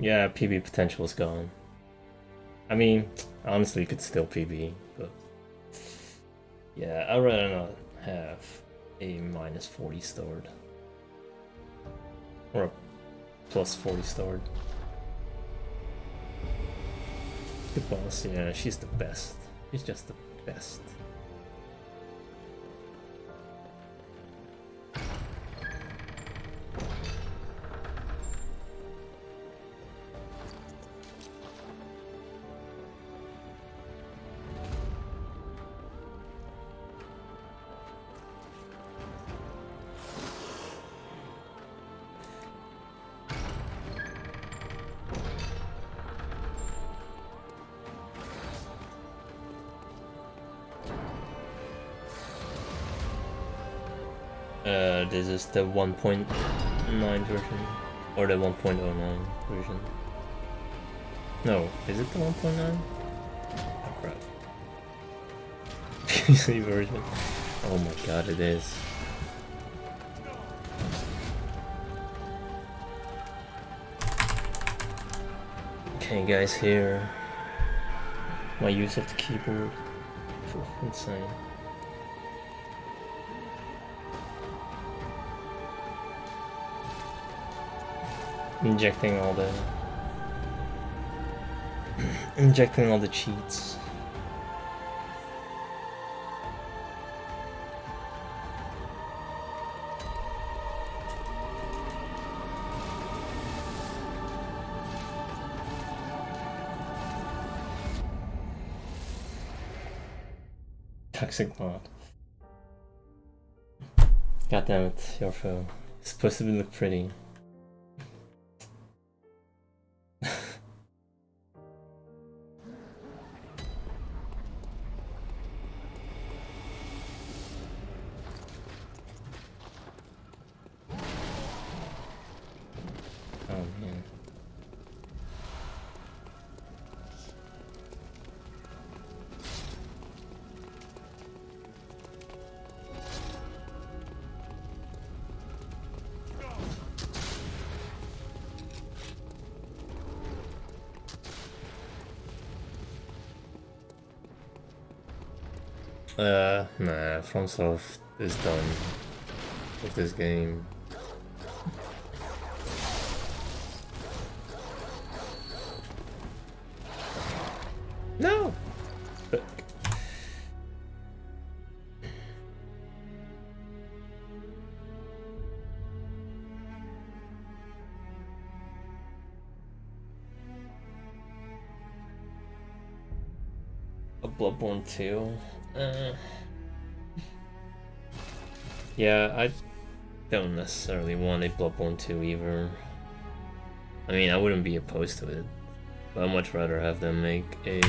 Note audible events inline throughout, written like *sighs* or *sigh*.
Yeah, PB potential is gone. I mean, honestly, you could still PB, but yeah, I'd rather not have a minus 40 stored. Or a plus 40 stored. The boss, yeah, she's the best. She's just the best. The 1.9 version, or the 1.09 version. No, is it the 1.9? Oh crap. *laughs* PC version. Oh my god, it is. Okay guys, here. My use of the keyboard. Insane. Injecting all the... Injecting all the cheats. Toxic mod. God damn it, your phone. It's uh, supposed to look pretty. Uh, nah, FromSoft is done with this game. No! A Bloodborne 2? Uh, yeah, I don't necessarily want a Bloodborne 2 either. I mean, I wouldn't be opposed to it. But I'd much rather have them make a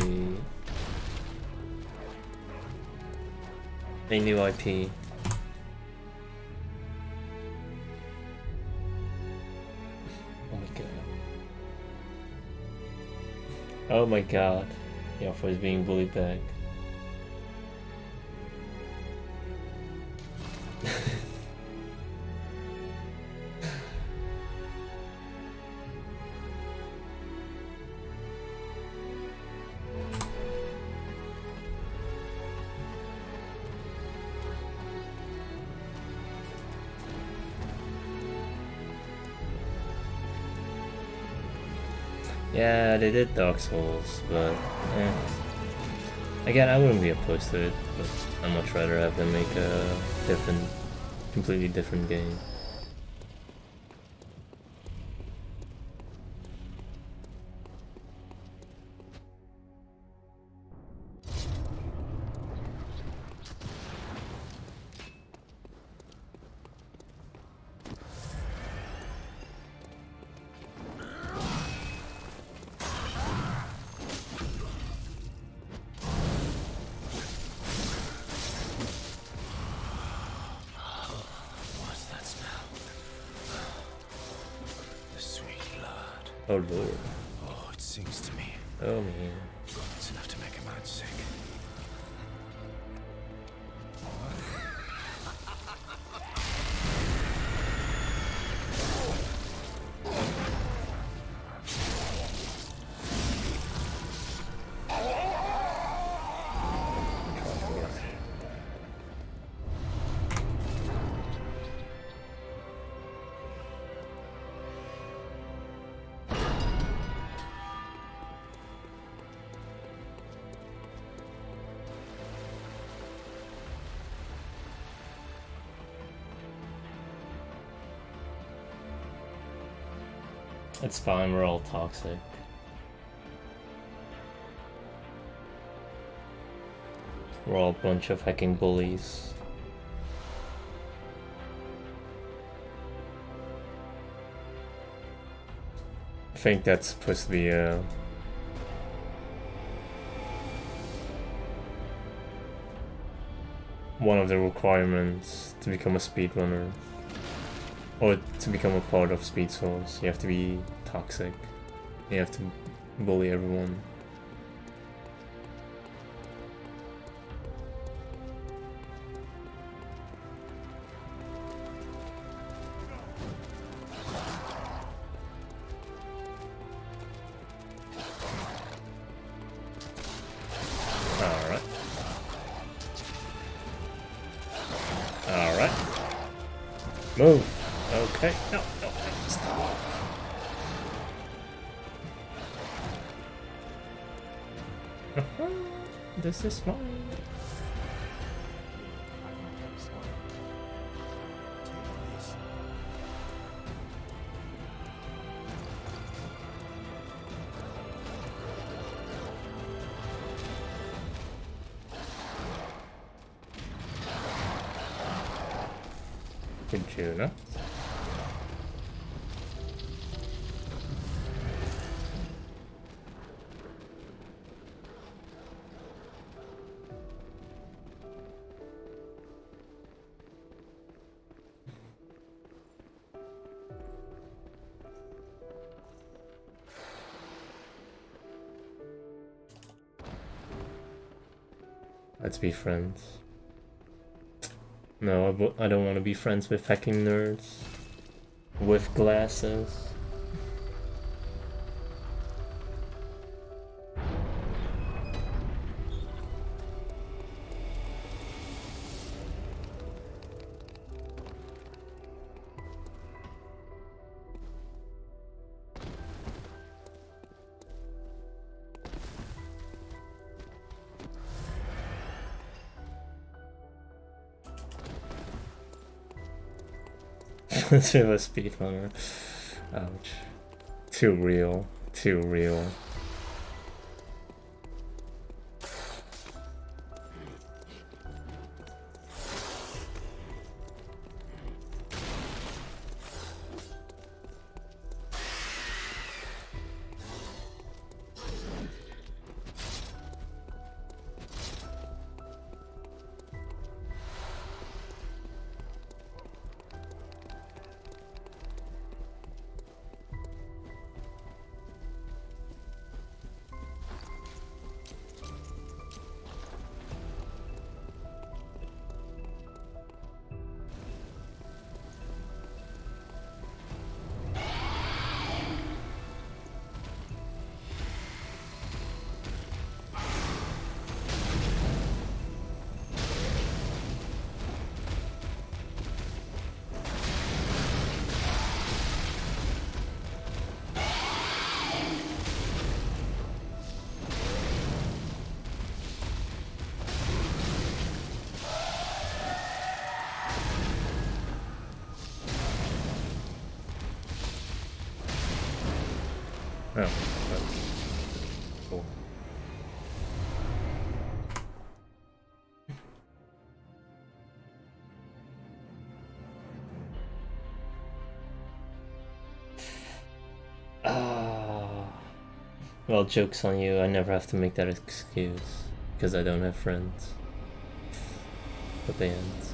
a new IP. Oh my god. Oh my god. Yaffa is being bullied back. They did Dark Souls, but eh. Again, I wouldn't be opposed to it, but I'd much rather have them make a different, completely different game. Oh man. It's enough to make a man sick. *laughs* It's fine, we're all toxic. We're all a bunch of hacking bullies. I think that's supposed to be uh one of the requirements to become a speedrunner. Or to become a part of SpeedSouls, you have to be toxic. You have to bully everyone. Let's be friends. No, I don't want to be friends with hacking nerds. With glasses. *laughs* to a speedrunner. Ouch. Too real. Too real. Well, joke's on you. I never have to make that excuse. Because I don't have friends. But they end.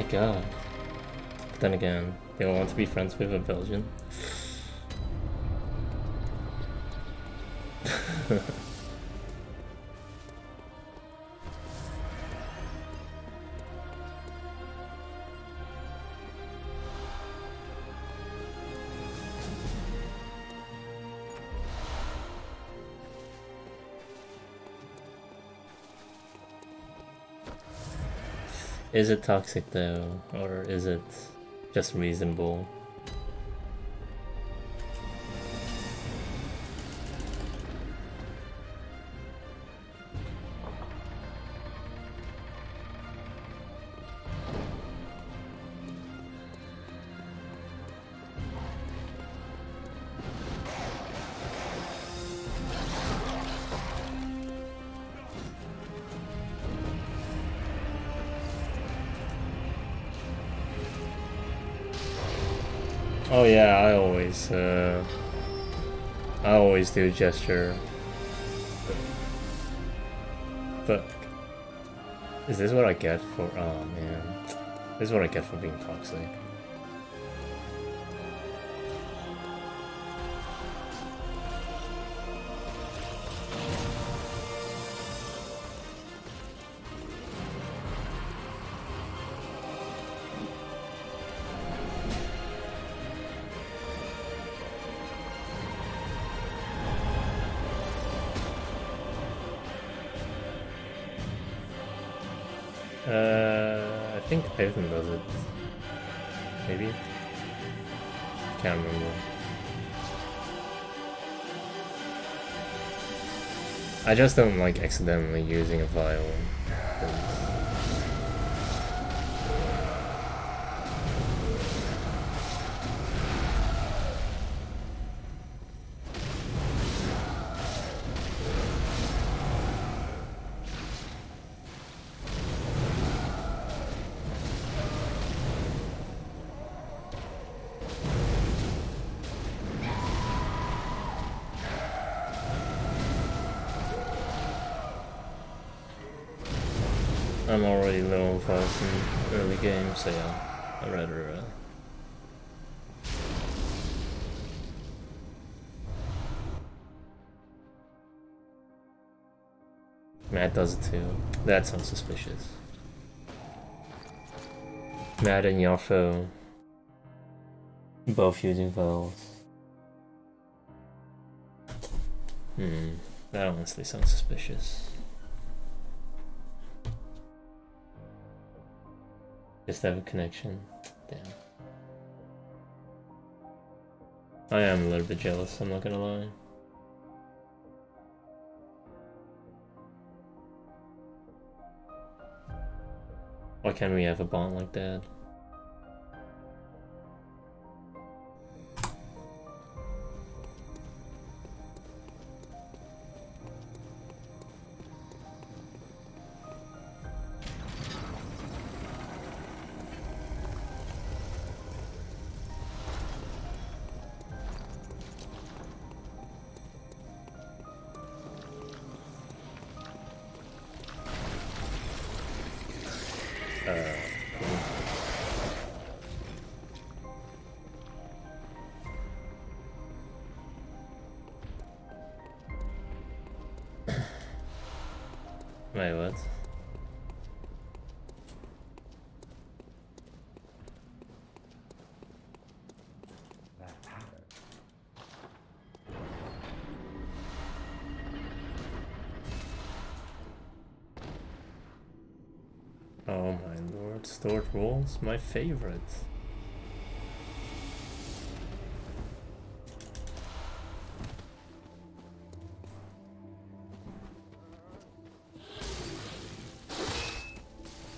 My god. But then again, they don't want to be friends with a Belgian. *laughs* *laughs* Is it toxic though, or is it just reasonable? Always do gesture. But, is this what I get for, oh man, this is what I get for being toxic. I just don't like accidentally using a vial. I'm already files in early game, so yeah, I'd rather uh, Matt does it too. That sounds suspicious. Matt and Yarfo both using vials. Hmm, that honestly sounds suspicious. Just have a connection. Damn. I am a little bit jealous, I'm not gonna lie. Why can't we have a bond like that? Rolls, my favorite.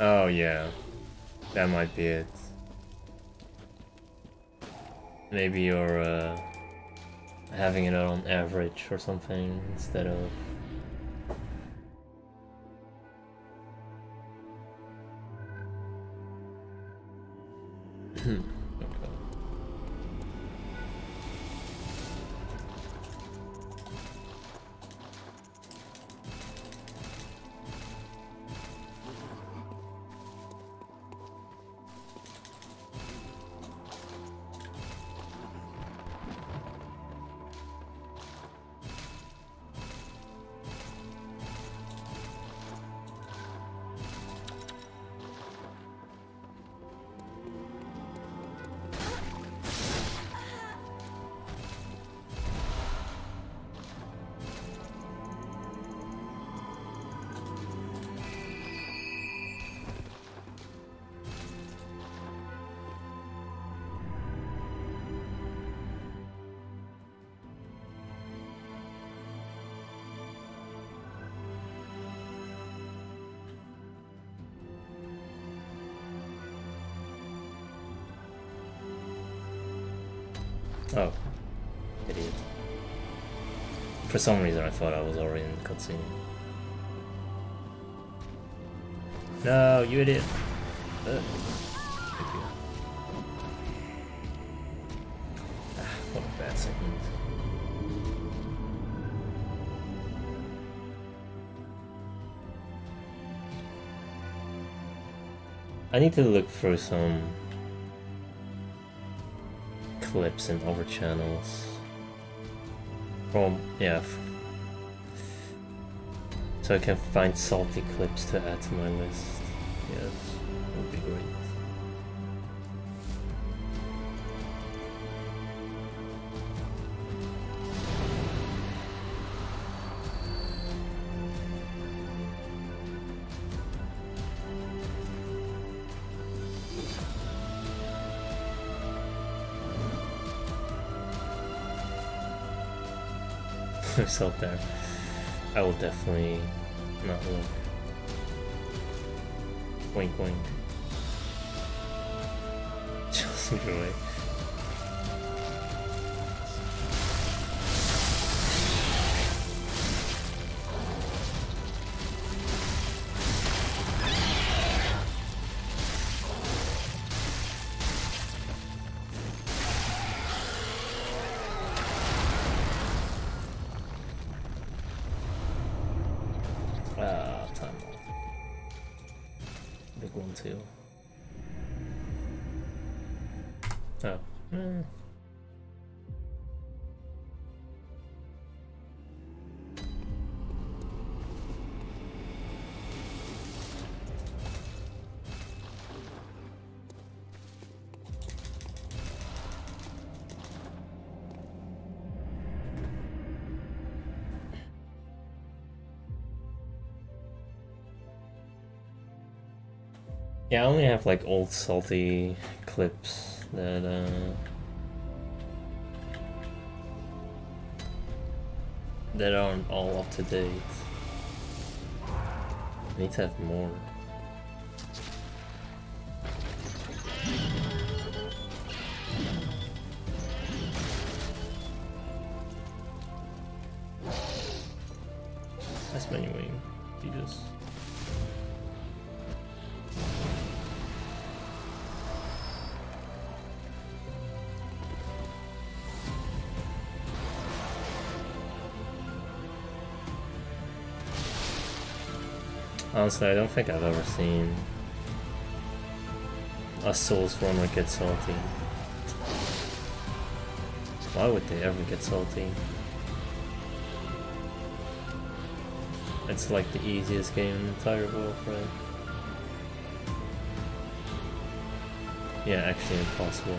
Oh yeah, that might be it. Maybe you're uh, having it on average or something instead of For some reason I thought I was already in the cutscene. No, you idiot! Uh. Ah, what a bad second. I need to look through some clips in other channels. From. So I can find salty clips to add to my list. Yes, Out there. I will definitely not look. Wink wink. *laughs* Just enjoy. Yeah, I only have like old salty clips that uh that aren't all up to date. I need to have more. Honestly, I don't think I've ever seen a Souls runner get salty. Why would they ever get salty? It's like the easiest game in the entire world, right? Yeah, actually impossible.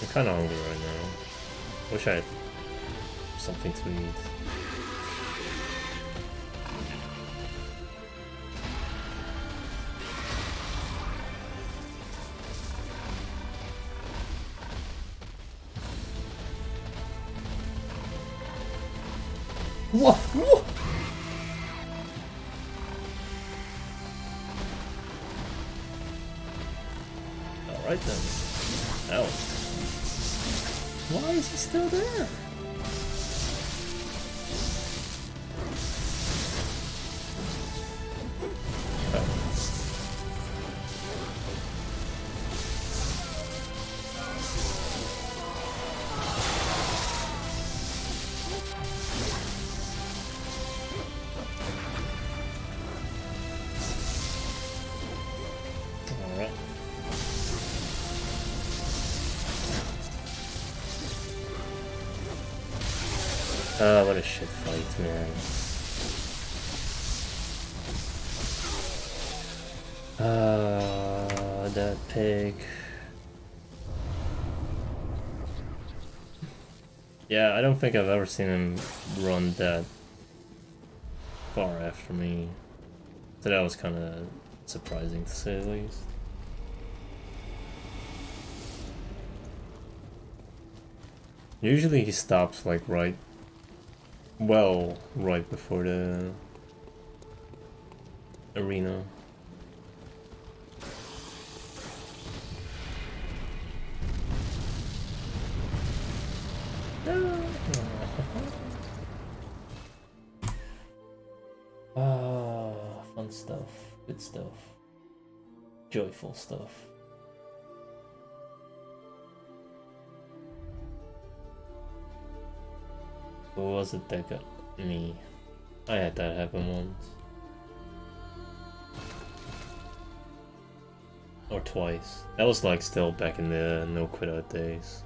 I'm kinda hungry right now. Wish I had something to eat. I don't think I've ever seen him run that far after me. So that was kind of surprising to say the least. Usually he stops like right, well, right before the arena. What was it that got me? I had that happen once. Or twice. That was like still back in the no quit out days.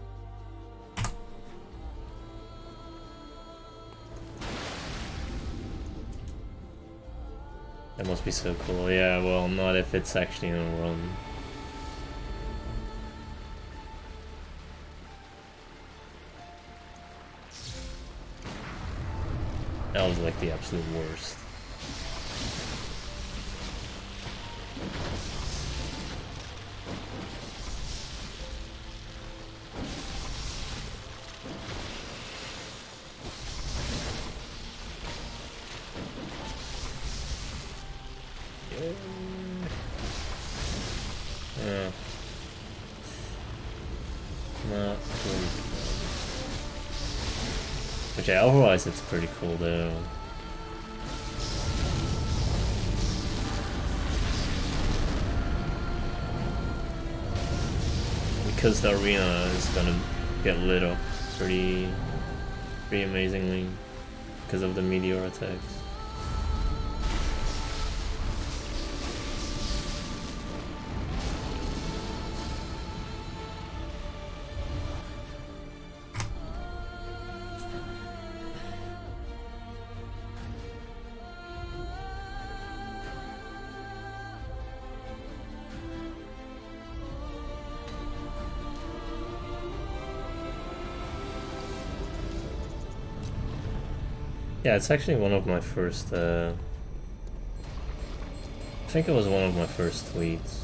That must be so cool. Yeah, well, not if it's actually in a run. Was like the absolute worst. Which yeah, uh, otherwise it's pretty cool though. The arena is gonna get lit up pretty pretty amazingly because of the meteor attacks. Yeah, it's actually one of my first, uh, I think it was one of my first tweets.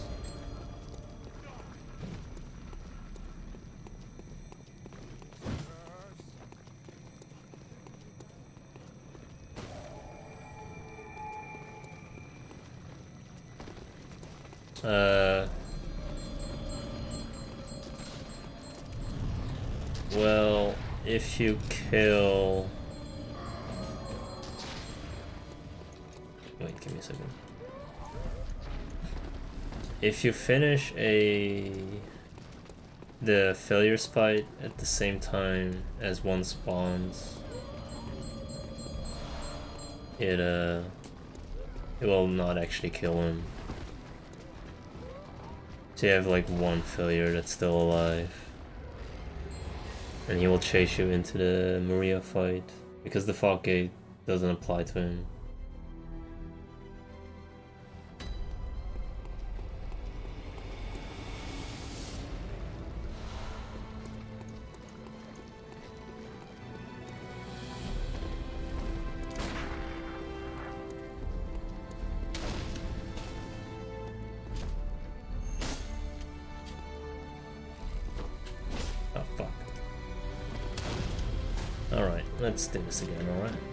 If you finish a the failures fight at the same time as one spawns, it uh it will not actually kill him. So you have like one failure that's still alive. And he will chase you into the Maria fight because the fog gate doesn't apply to him. Let's this again, alright?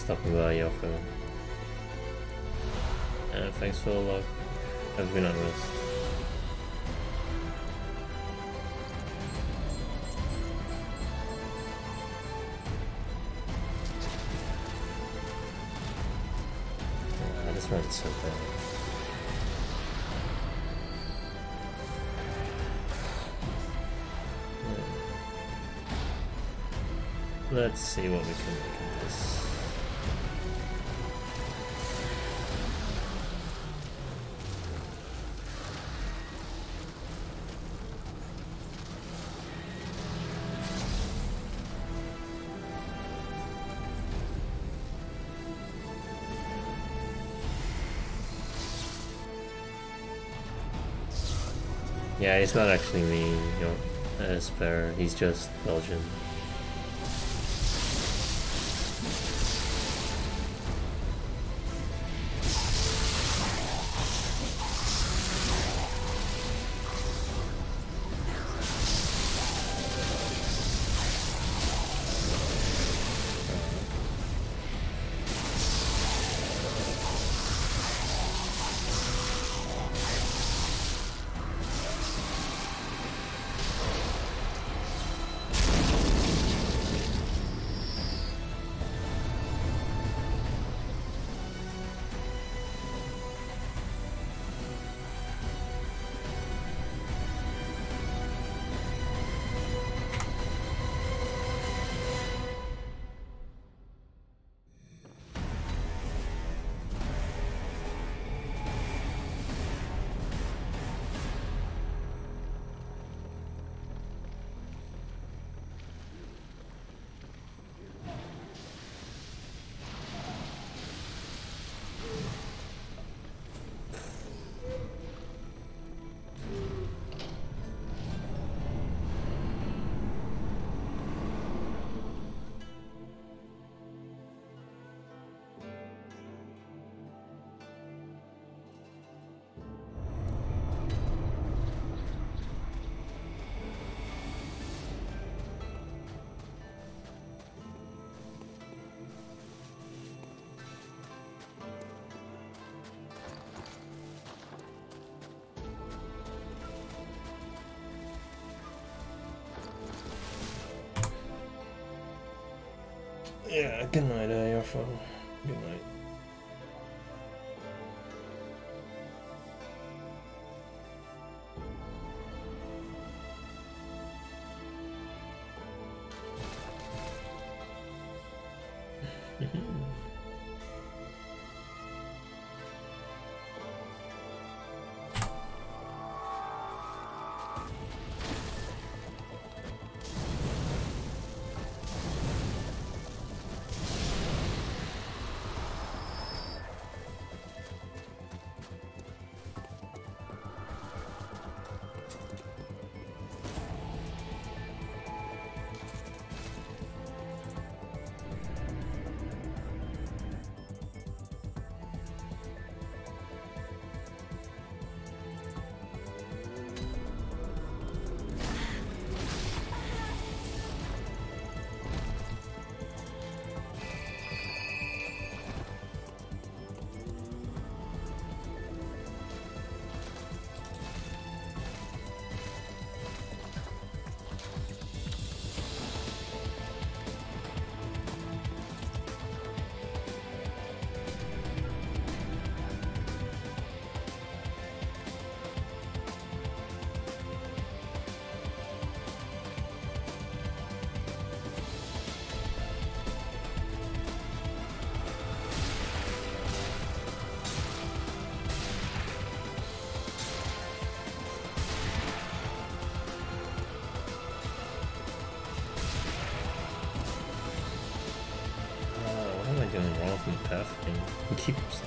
stopping by your film. And uh, thanks for all luck. Have been good rest. Oh, uh, this one's so bad. Hmm. Let's see what we can make of this. Yeah, he's not actually me, you know, Esper. He's just Belgian. Yeah, good night, Ayarfo. Good night.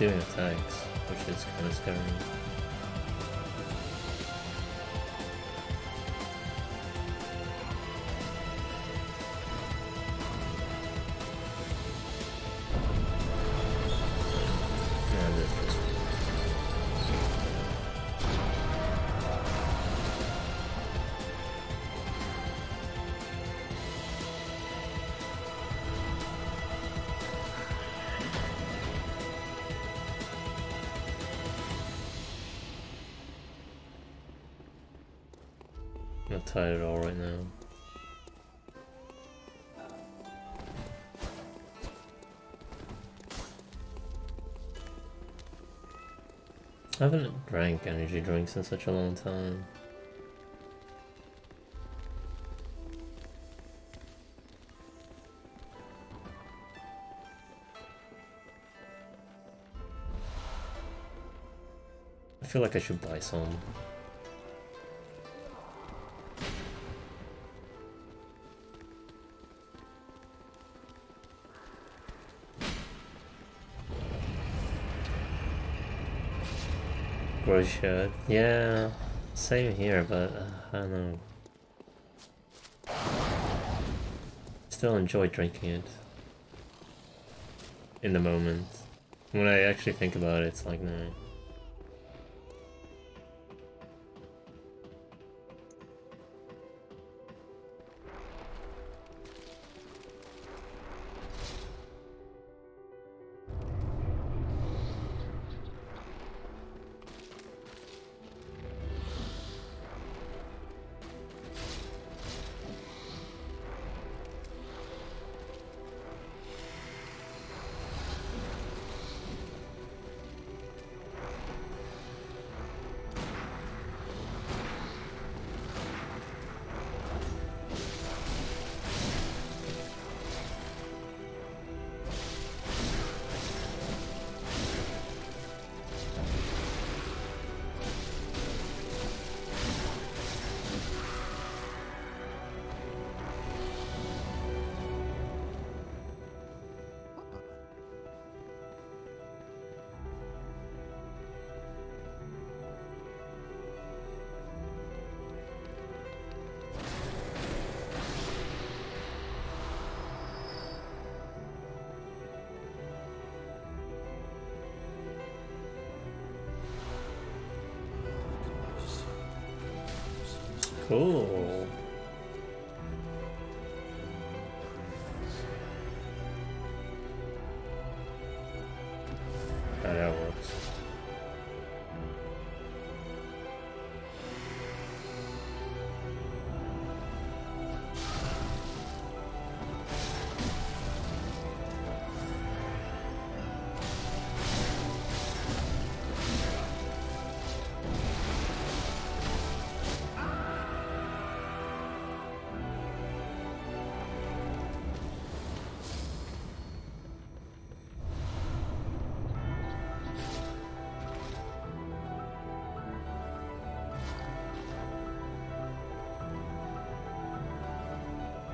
Doing attacks, which is kind of scary. I haven't drank energy drinks in such a long time. I feel like I should buy some. Shirt. Yeah, same here, but uh, I don't know. Still enjoy drinking it. In the moment. When I actually think about it, it's like, no.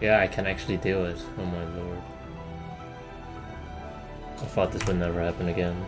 Yeah, I can actually do it. Oh my lord. I thought this would never happen again.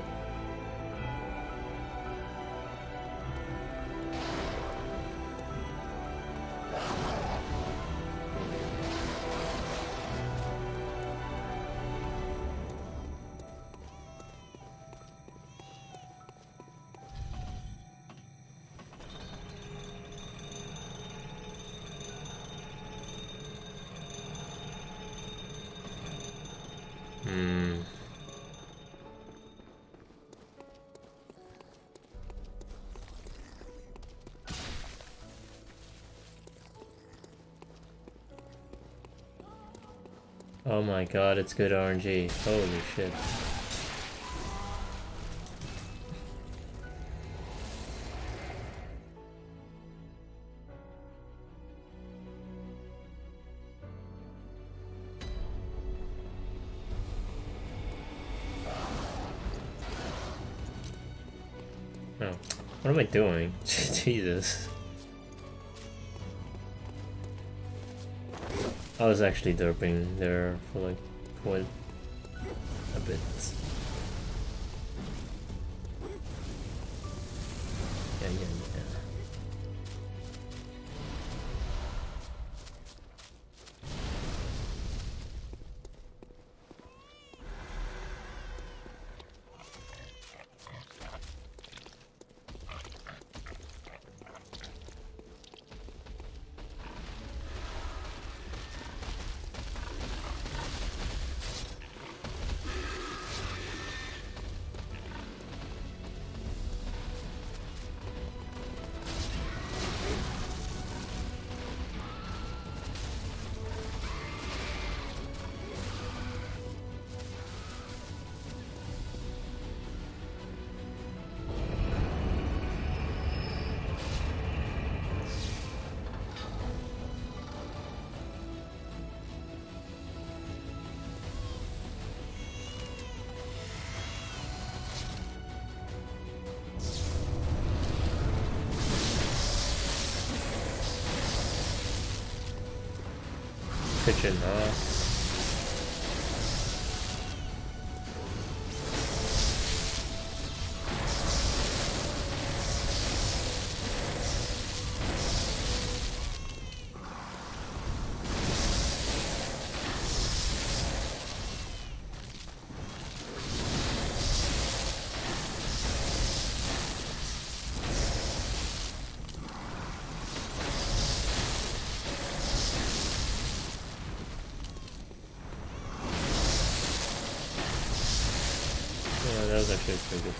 Oh my god, it's good RNG. Holy shit. Oh, what am I doing? *laughs* Jesus. I was actually derping there for like 20, Could that a pretty good.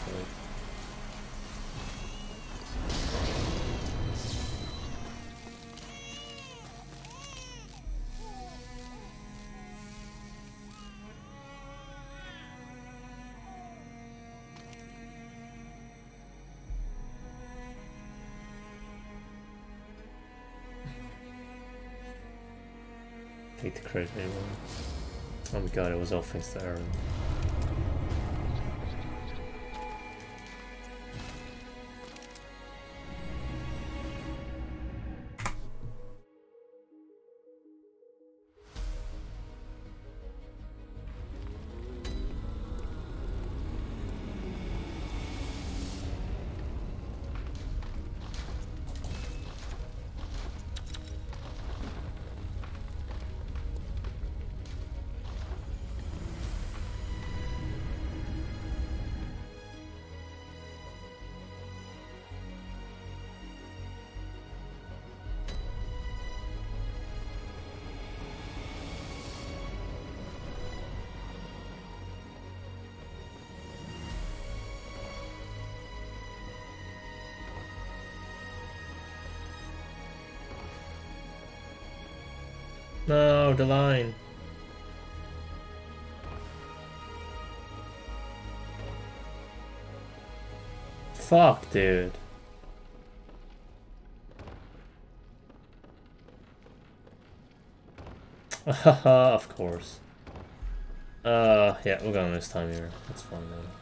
Take the credit, anyone. Oh my god, it was all thanks to Aaron. The line. Fuck, dude. *laughs* of course. Uh, yeah, we're going this time here. That's fine though.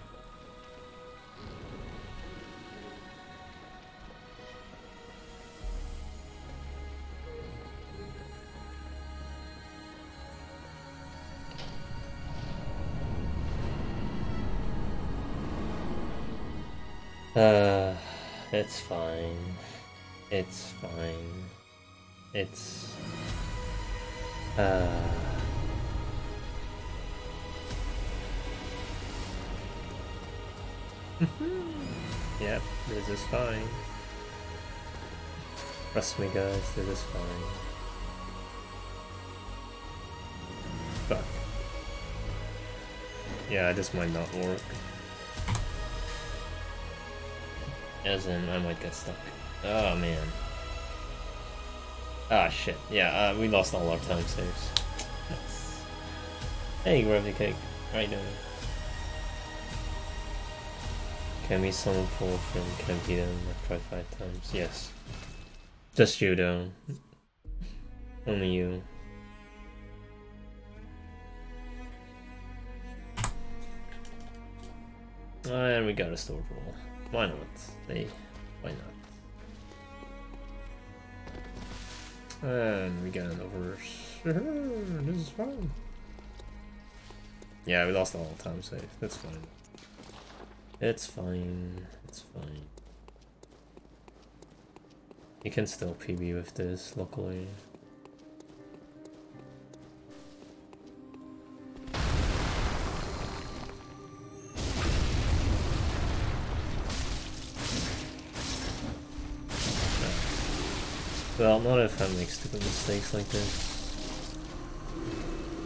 It's fine. It's fine. It's... Uh... *laughs* yep, this is fine. Trust me guys, this is fine. Fuck. Yeah, this might not work. As in, I might get stuck. Oh man. Ah shit. Yeah, uh, we lost all our time saves. Yes. Hey, Gravity Cake. You doing? Can we summon forth and can beat? I've tried five times. Yes. Just you though. Only you. And we got a sword roll. Why not? Hey, why not? And we got an over. *laughs* this is fun. Yeah, we lost all the time save. That's fine. It's fine. It's fine. You can still PB with this, luckily. Well, not if I make stupid mistakes like this.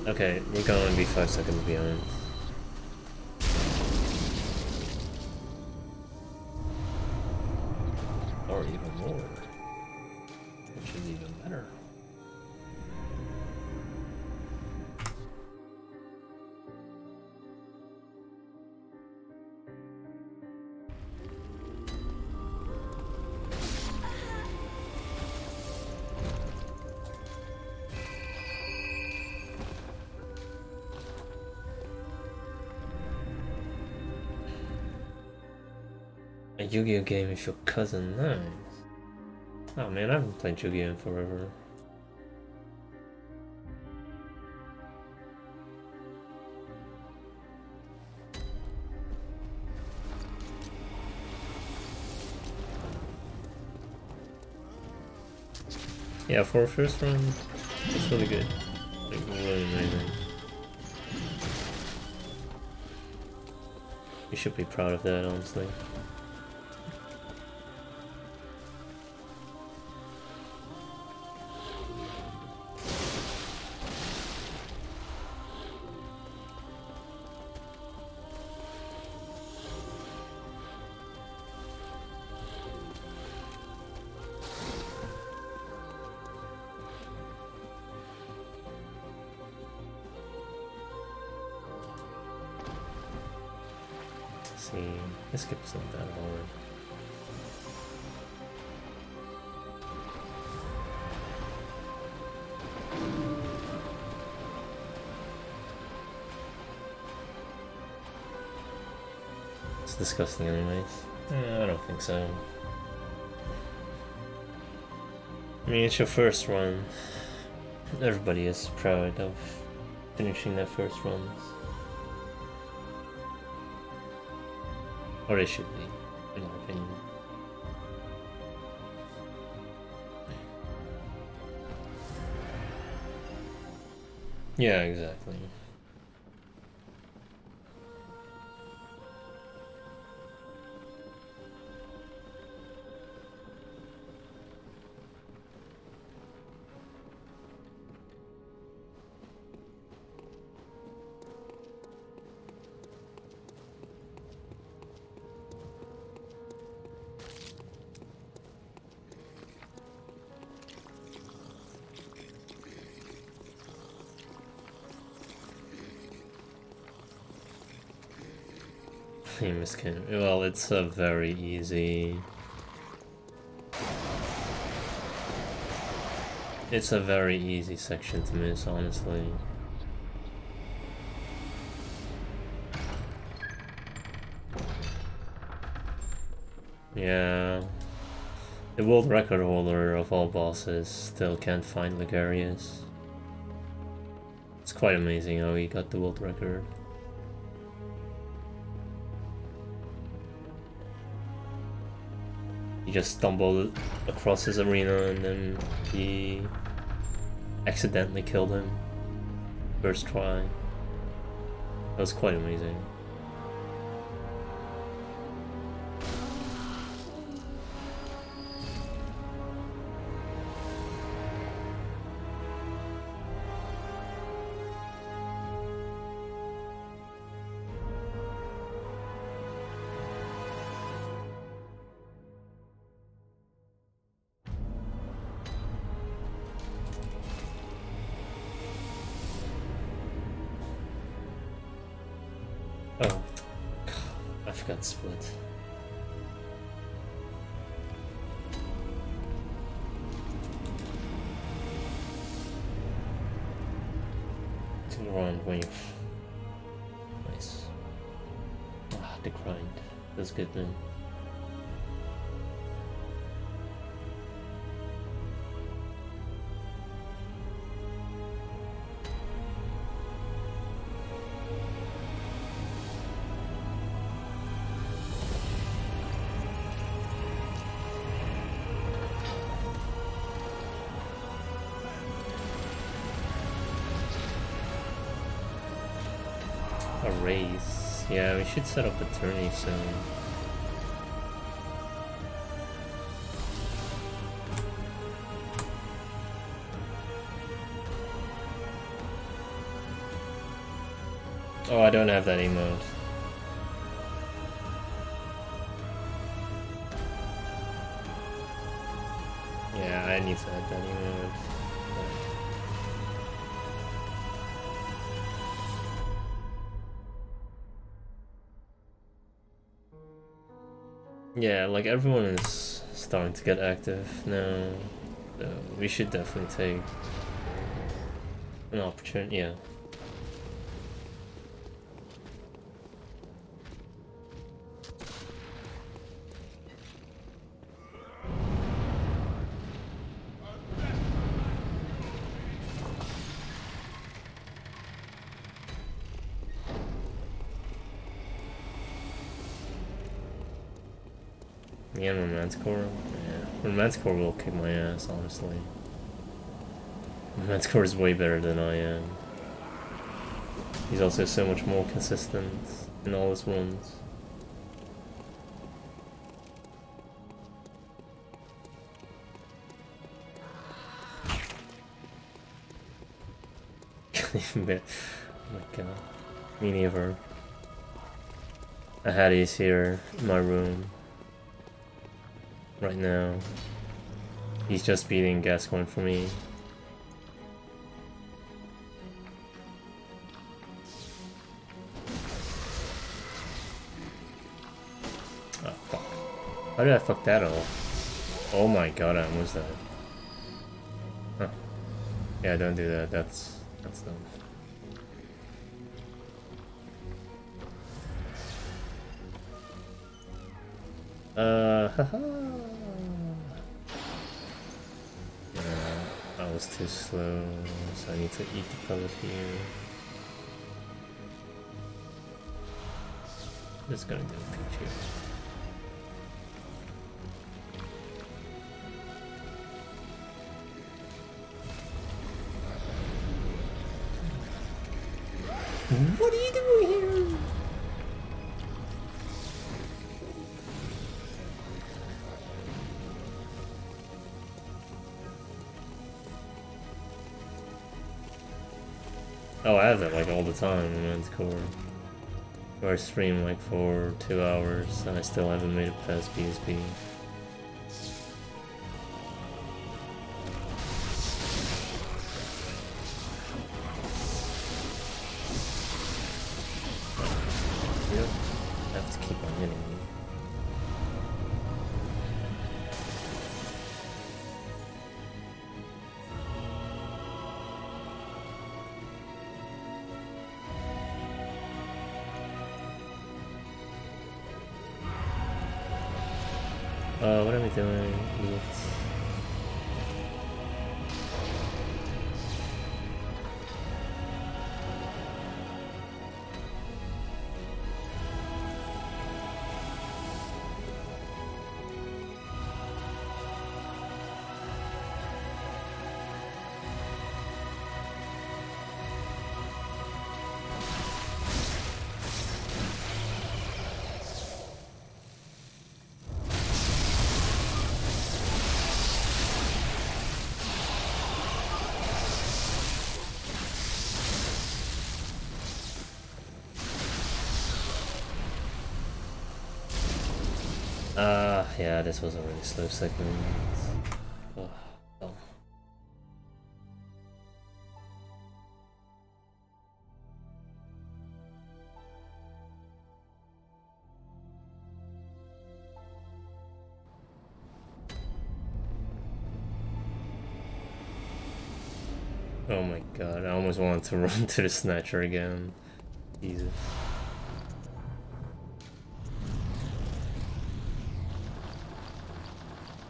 Okay, we're gonna be 5 seconds behind. Yu-Gi-Oh game with your cousin. Nice. Oh man, I haven't played Yu-Gi-Oh in forever. Yeah, for a first run, it's really good. Like, really amazing. You should be proud of that, honestly. Disgusting anyways. Eh, I don't think so. I mean, it's your first run. Everybody is proud of finishing their first runs. Or they should be, in my opinion. Yeah, exactly. Well, it's a very easy. It's a very easy section to miss, honestly. Yeah. The world record holder of all bosses still can't find Ligarius. It's quite amazing how he got the world record. Just stumbled across his arena and then he accidentally killed him. First try. That was quite amazing. Should set up a tourney soon. Oh, I don't have that emote. Yeah, like everyone is starting to get active now. So we should definitely take an opportunity. Yeah. Yeah, Romanticore. Yeah, Romanticore will kick my ass, honestly. Manticore is way better than I am. He's also so much more consistent in all his runs. *laughs* oh my god. Me neither. I had these here in my room. Right now. He's just beating Gascoigne for me. Oh fuck. How did I fuck that up? Oh my god, I almost died. Huh. Yeah, don't do that. That's that's dumb. Uh, *laughs* haha. I was too slow, so I need to eat the pellet here. Just gonna do a peach the time in men's core. I stream like for two hours and I still haven't made it past BSB. Yeah, this was a really slow segment. Oh, oh. My god, I almost wanted to *laughs* run to the snatcher again. Jesus.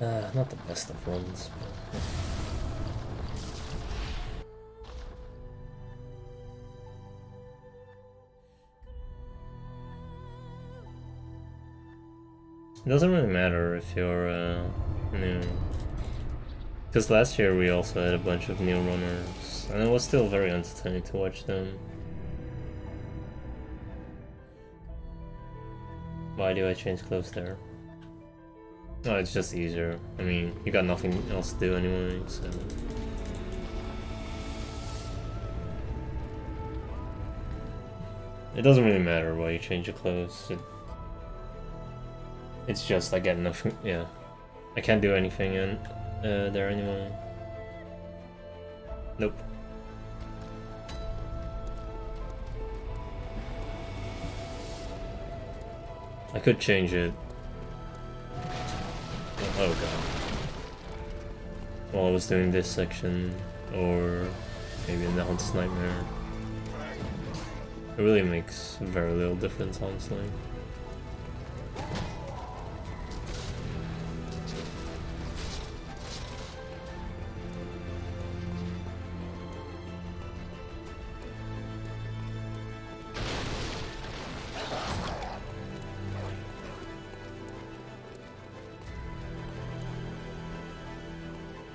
Uh, not the best of runs, but... It doesn't really matter if you're uh, new. Because last year we also had a bunch of new runners, and it was still very entertaining to watch them. Why do I change clothes there? No, it's just easier. I mean, you got nothing else to do anyway, so... It doesn't really matter why you change your clothes. It, it's just I get nothing. Yeah, I can't do anything in uh, there anyway. Nope. I could change it. Oh god. While I was doing this section, or maybe in the Hunter's Nightmare. It really makes very little difference, honestly.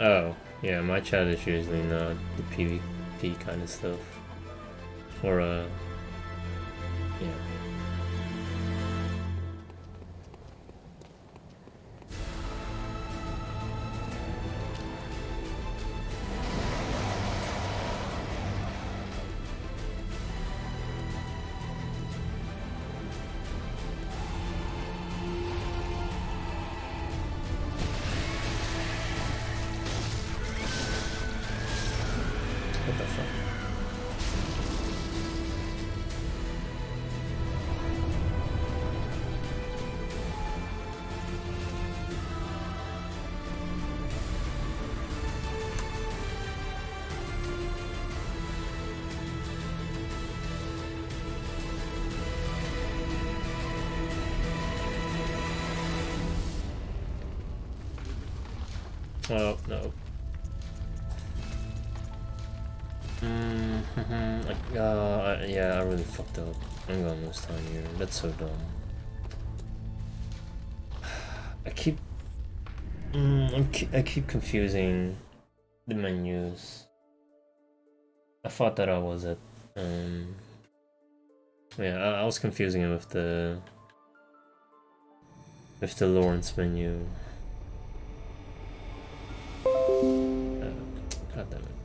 Oh, yeah, my chat is usually not the PvP kind of stuff. Or, uh, yeah. Time here. That's so dumb. I keep, mm, I keep confusing the menus. I thought that I was at, um, yeah, I, I was confusing it with the, with the Lawrence menu. Uh, God damn it.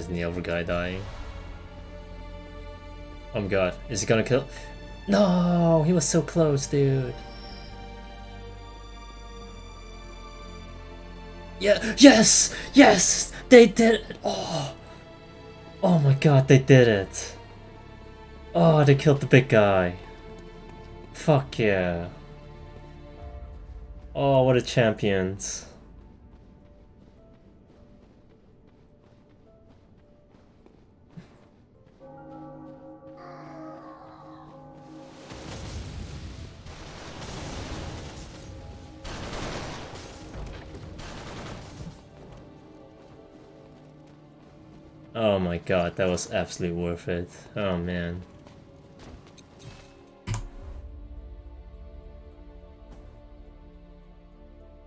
Isn't the other guy dying? Oh my god, is he gonna kill? No, he was so close, dude. Yeah, yes, yes, they did it. Oh, oh my god, they did it. Oh, they killed the big guy. Fuck yeah. Oh, what a champions. Oh my god, that was absolutely worth it. Oh man.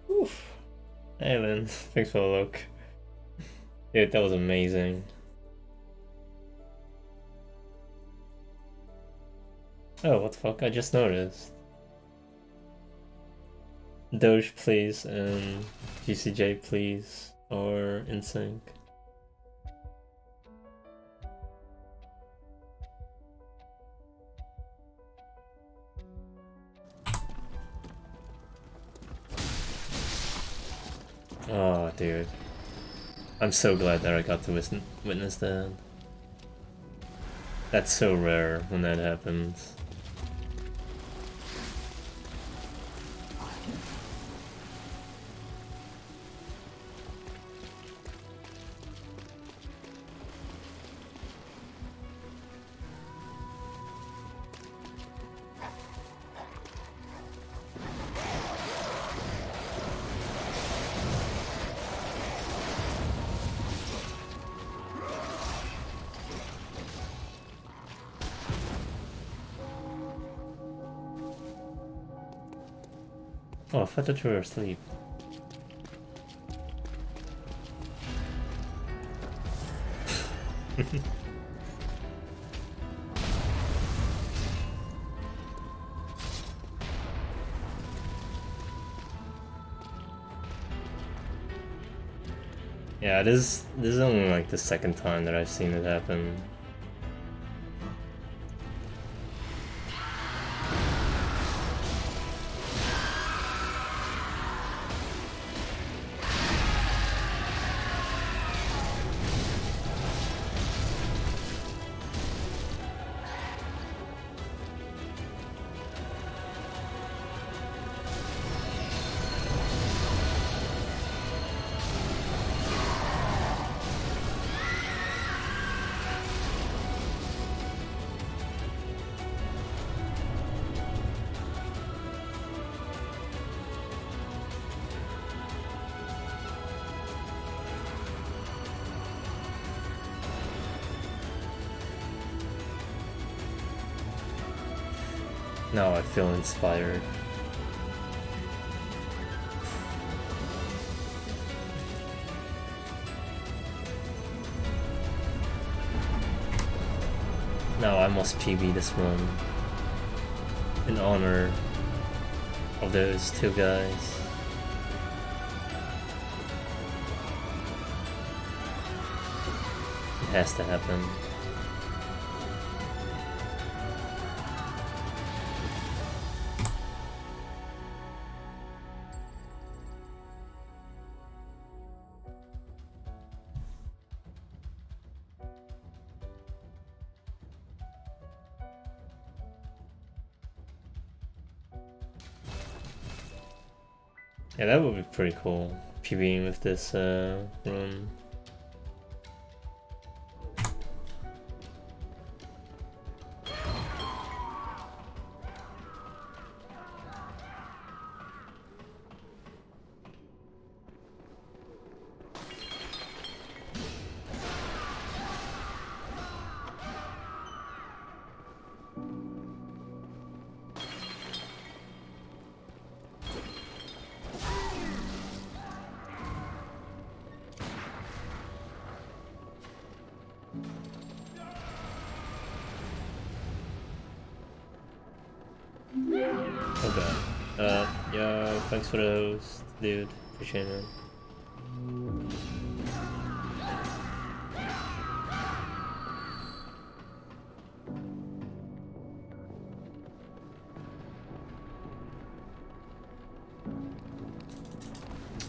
Oof. Hey Lynn, *laughs* thanks for the look. Dude, that was amazing. Oh, what the fuck? I just noticed. Doge, please, and GCJ, please, or InSync. Oh, dude. I'm so glad that I got to witness that. That's so rare when that happens. I thought you were asleep. *laughs* yeah, this this is only like the second time that I've seen it happen. Now I feel inspired. Now I must PB this one in honor of those two guys. It has to happen. Pretty cool. PBing with this uh.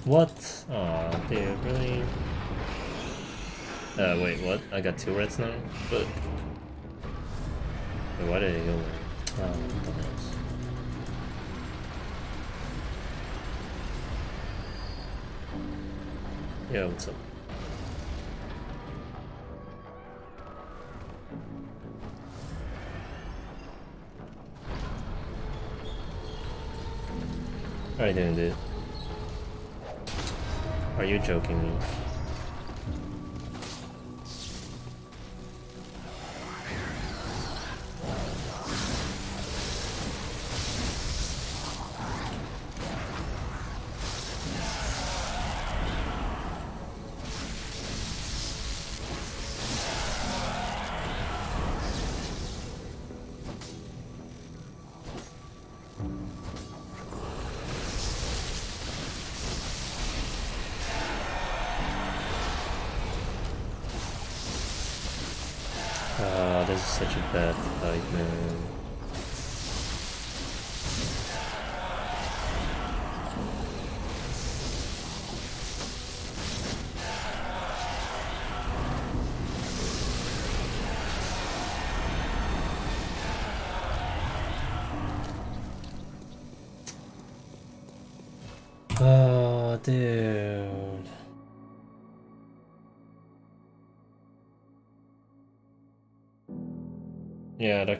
What? Aw, dude, really? Uh, wait, what? I got two reds now? But... Wait, why did I go there? Oh, dumbass. Yeah, what's up? You doing, dude? Are you joking me?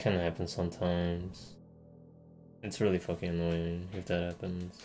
Yeah, that can happen sometimes. It's really fucking annoying if that happens.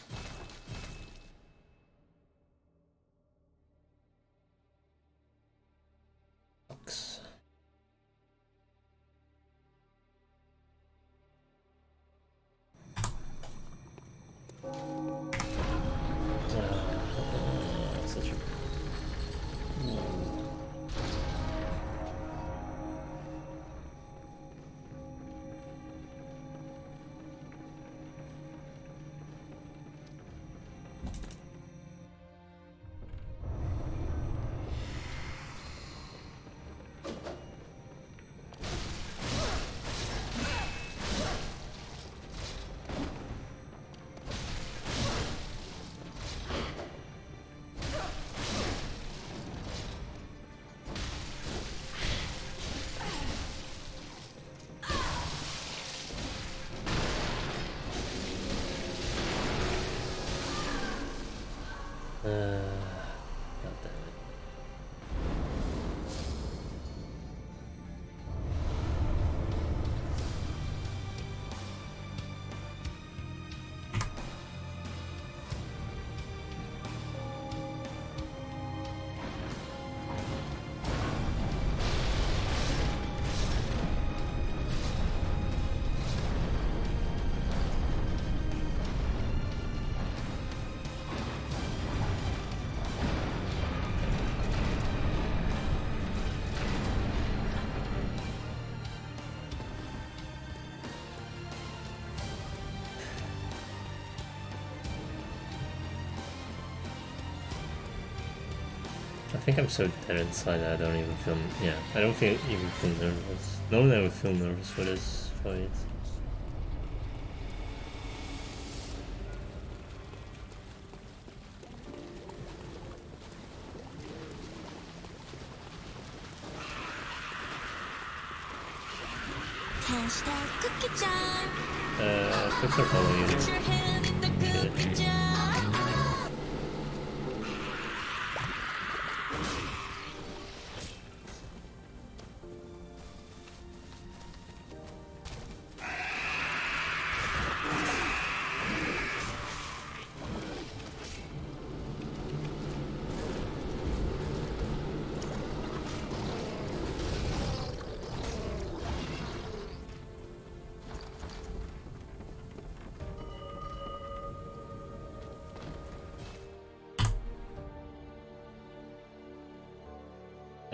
Think I'm so dead inside that I don't even feel. Yeah, I don't feel even feel nervous. Normally I would feel nervous for this fight.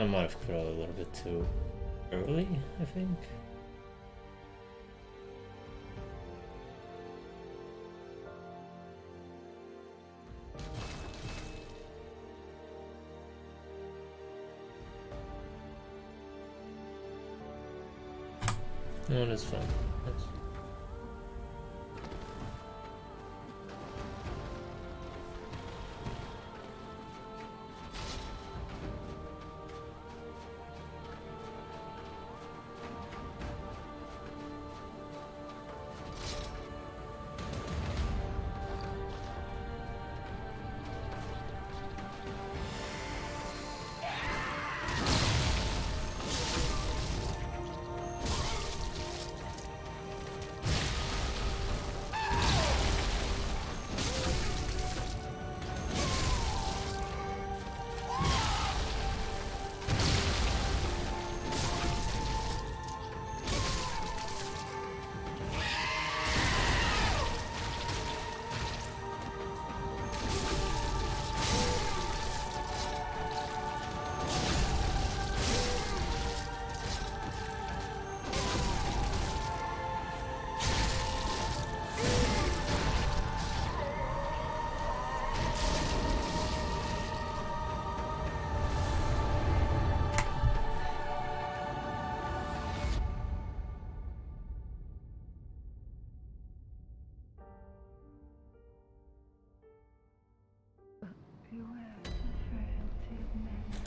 I might have crawled a little bit too early, I think. That's fine.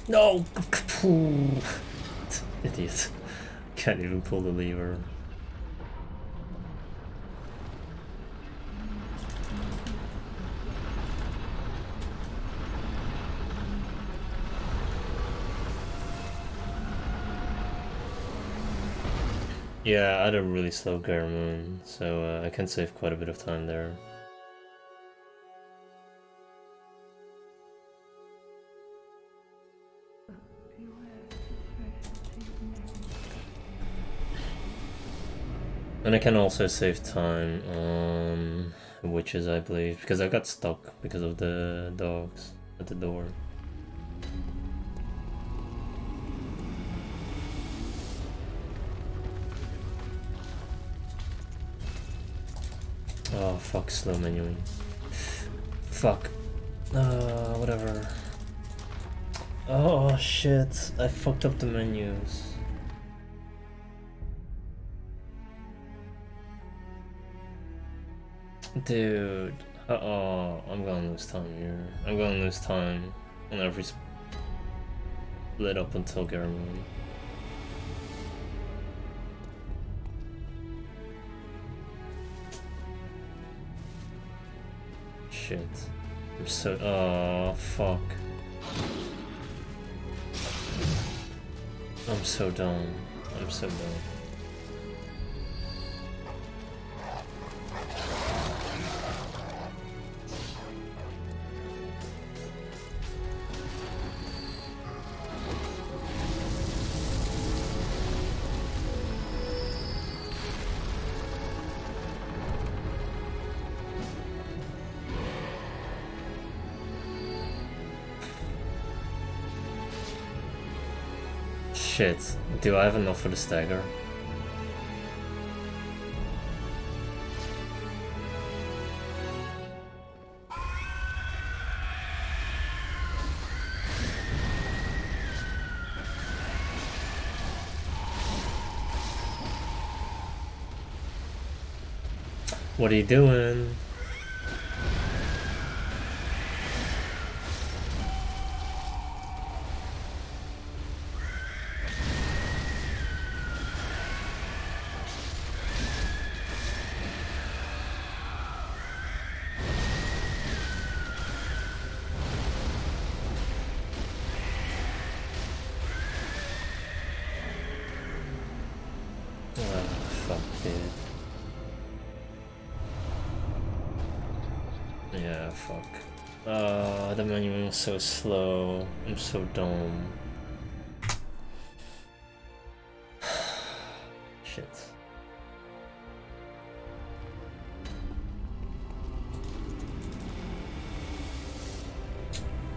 No! *laughs* Idiot. Can't even pull the lever. Yeah, I had a really slow Garamon, so uh, I can save quite a bit of time there. And I can also save time on witches, I believe, because I got stuck because of the dogs at the door. Oh, fuck, slow menuing. Fuck. Uh, whatever. Oh, shit. I fucked up the menus. Dude. Uh oh, I'm gonna lose time here. I'm gonna lose time on every split up until Garamon. Shit. I'm so. Oh, fuck. I'm so dumb. I'm so dumb. Shit, do I have enough for the stagger? What are you doing? So slow. I'm so dumb. *sighs* Shit.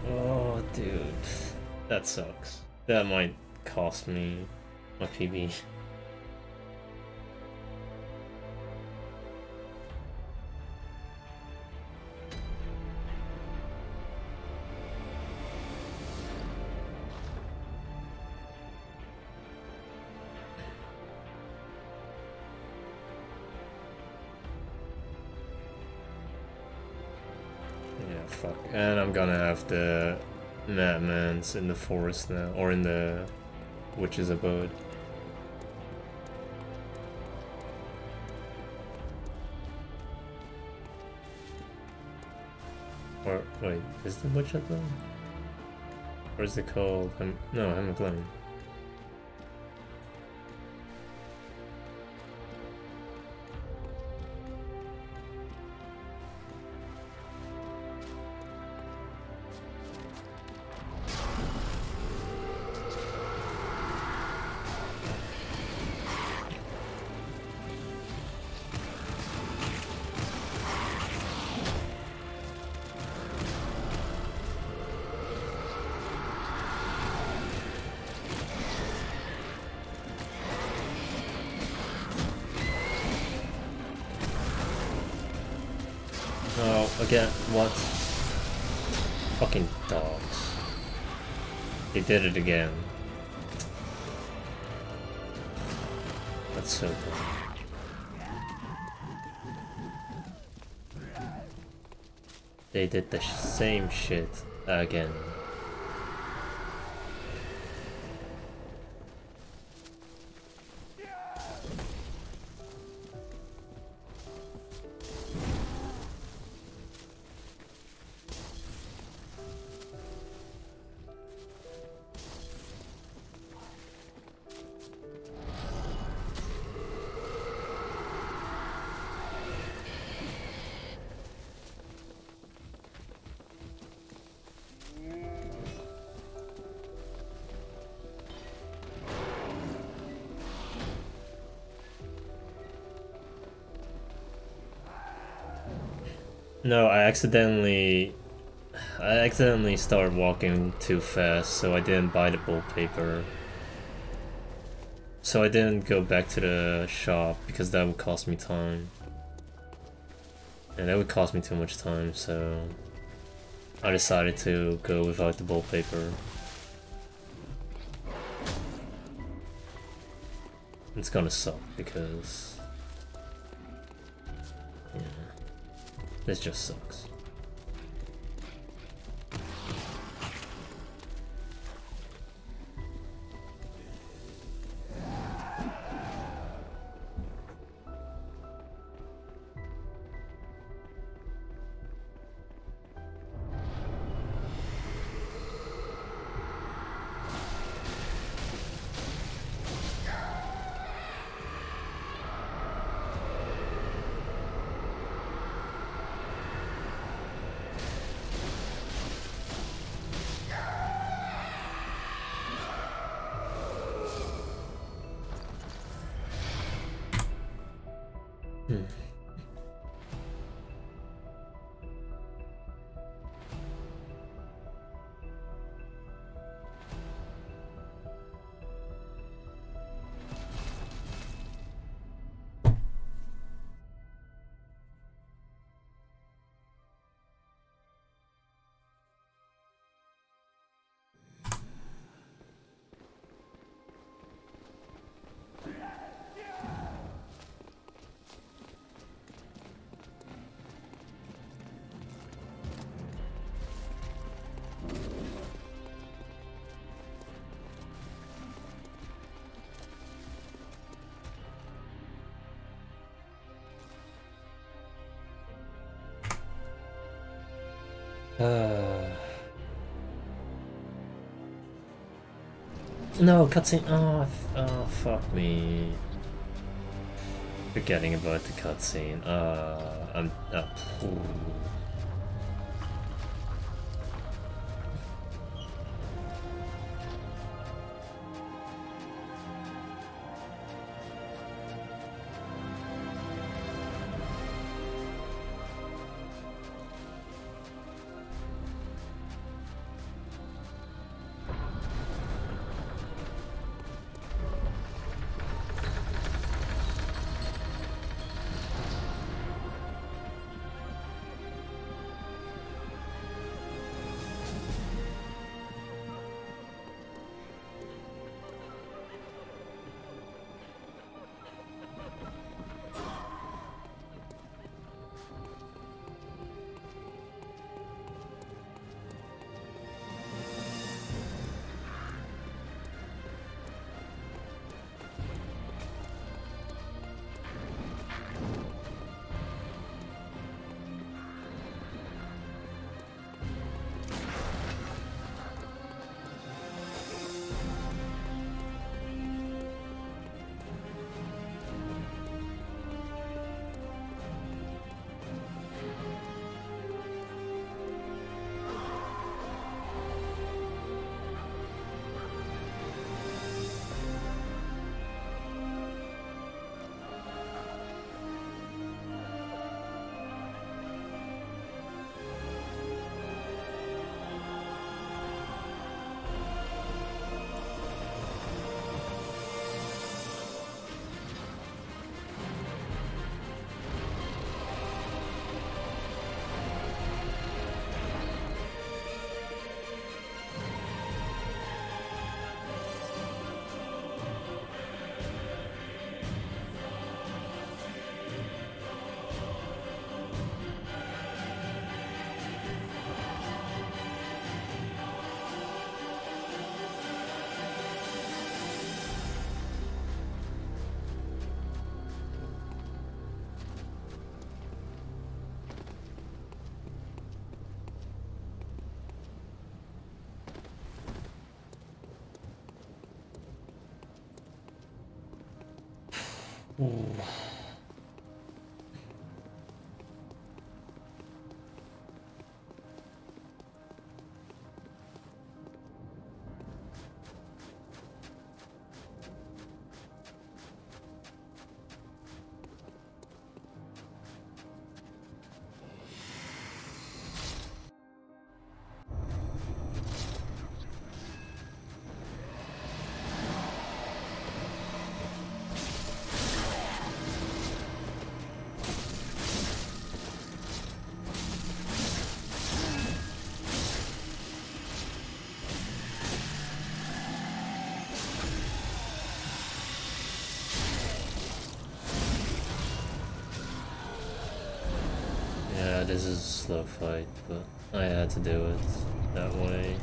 Oh, dude. That sucks. That might cost me my PB. Fuck. And I'm gonna have the Madman's in the forest now, or in the witch's abode. Or, wait, is the witch abode? Or is it called, Hem no, Hemaglen. Did it again. That's so dumb. They did the same shit again. Accidentally I accidentally started walking too fast, so I didn't buy the bolt paper. So I didn't go back to the shop because that would cost me time. And that would cost me too much time, so I decided to go without the bolt paper. It's gonna suck because yeah. This just sucks. No, cutscene. Oh, oh, fuck me. Forgetting about the cutscene. Uh, I'm. Uh, this is a slow fight, but I had to do it that way.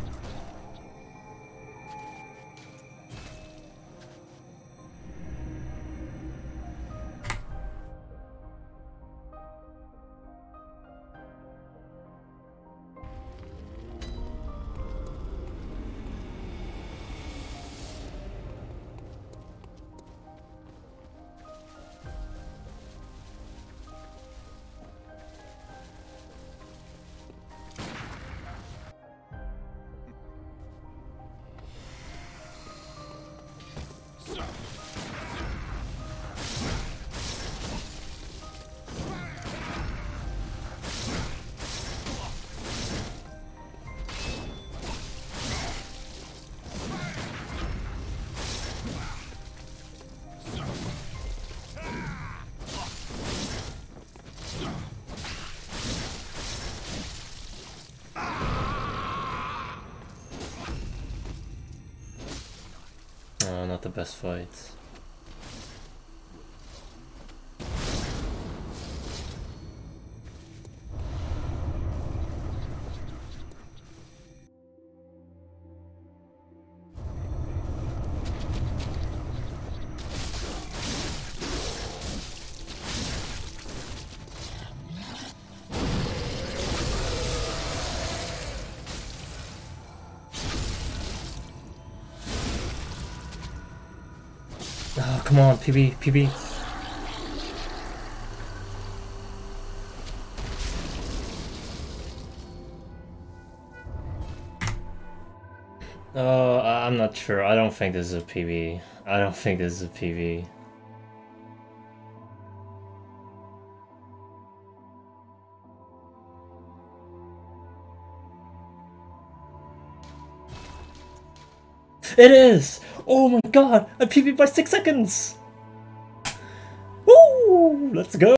Oh, not come on, PB, PB. Oh, uh, I- I'm not sure. I don't think this is a PB. I don't think this is a PB. It is! Oh my god! I PB by six seconds! Woo! Let's go!